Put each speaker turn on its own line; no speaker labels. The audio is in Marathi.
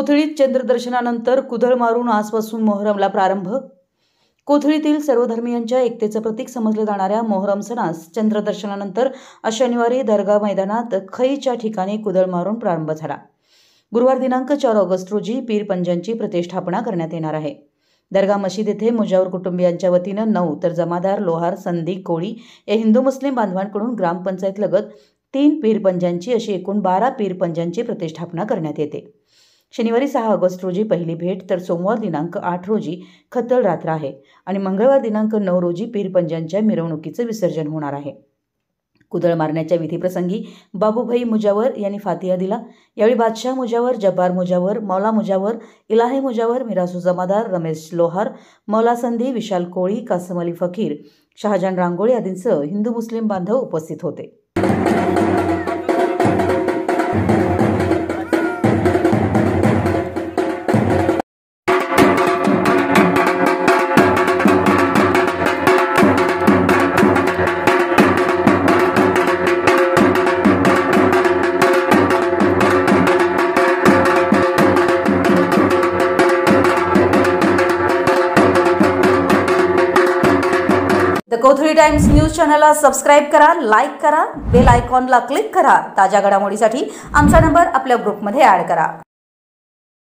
कोथळीत चंद्रदर्शनानंतर कुदळ मारून आजपासून मोहरमला प्रारंभ? कोथळीतील सर्वधर्मियांच्या एकतेचं प्रतीक समजलं जाणाऱ्या मोहरम सणास चंद्रदर्शनानंतर शनिवारी दर्गा मैदानात खईच्या ठिकाणी कुदळ मारून प्रारंभ झाला. गुरुवार दिनांक चार ऑगस्ट रोजी पीर पंजांची प्रतिष्ठापना करण्यात येणार आहे. दर्गा मशीद येथे मुजावर कुटुंबियांच्या वतीनं नऊ तर जमादार लोहार संधी कोळी या हिंदू मुस्लिम बांधवांकडून ग्रामपंचायत लगत तीन पीरपंजांची अशी एकूण बारा पीरपंजांची प्रतिष्ठापना करण्यात येते. शनिवारी सहा ऑगस्ट रोजी पहिली भेट तर सोमवार दिनांक आठ रोजी खत्तल रात्र आहे आणि मंगळवार दिनांक नऊ रोजी पीरपंजांच्या मिरवणुकीचं विसर्जन होणार आहे. कुदळ मारण्याच्या विधीप्रसंगी बाबूभाई मुजावर यांनी फातिया दिला. यावेळी बादशाह मुजावर जब्बार मुजावर मौला मुजावर इलाहे मुजावर मिरासू जमादार रमेश लोहार मौला संधी विशाल कोळी कासम अली फकीर शहाजान रांगोळी आदींसह हिंदू मुस्लिम बांधव उपस्थित होते. द कोथळी टाइम्स न्यूज चॅनलला सबस्क्राईब करा लाईक करा बेल आयकॉनला क्लिक करा. ताज्या घडामोडीसाठी आमचा नंबर आपल्या ग्रुपमध्ये ॲड करा.